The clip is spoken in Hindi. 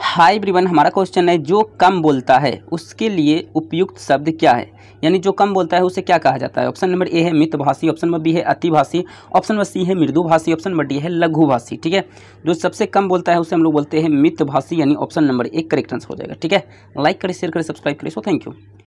हाई ब्रिवन हमारा क्वेश्चन है, जो कम बोलता है, उसके लिए उपयुक्त शब्द क्या है? यानी जो कम बोलता है, उसे क्या कहा जाता है? ऑप्शन नंबर ए है मितभाषी ऑप्शन नंबर बी है अतिभाषी ऑप्शन नंबर सी है मृदुभाषी ऑप्शन नंबर डी है लघुभाषी, ठीक है? जो सबसे कम बोलता है, उसे हम लोग बोलते हैं मितभाषी, यानी ऑप्शन नंबर एक करेक्ट आंसर हो जाएगा, ठीक है? लाइक करें शेयर करें सब्सक्राइब करें सो थैंक यू